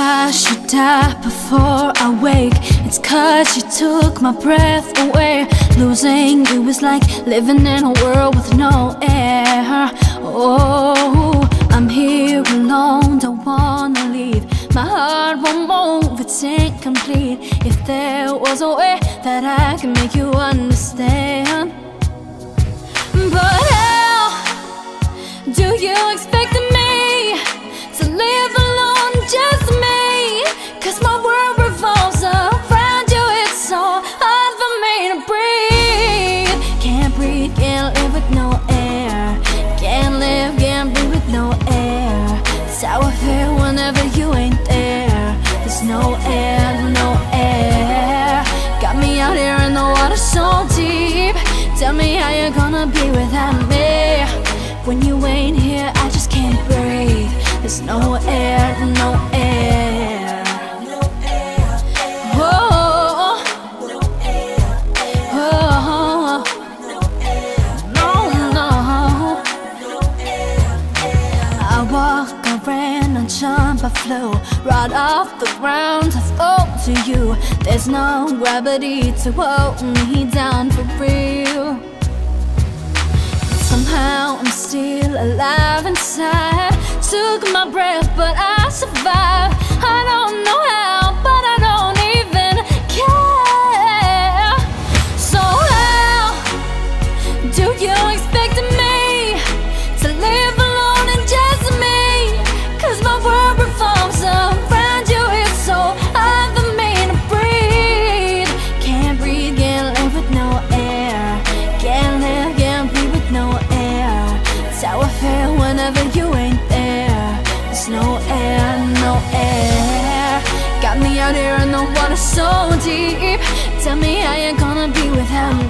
I should die before I wake, it's cause you took my breath away. Losing you is like living in a world with no air. Oh, I'm here alone, don't wanna leave. My heart won't move, it's incomplete. If there was a way that I could make you understand. But how do you expect me to live alone, just me? Cause my world revolves around you, it's so hard for me to breathe. Can't breathe, can't live with no air. Can't live, can't breathe with no air. It's how I whenever you ain't there. There's no air, no air. Got me out here in the water so deep. Tell me how you're gonna be without me. When you ain't here, walk, I ran, I jump, I flew right off the ground to fall to you. There's no gravity to hold me down for real. Somehow I'm still alive inside. Took my breath, but I out here in the water so deep. Tell me how you're gonna be without me.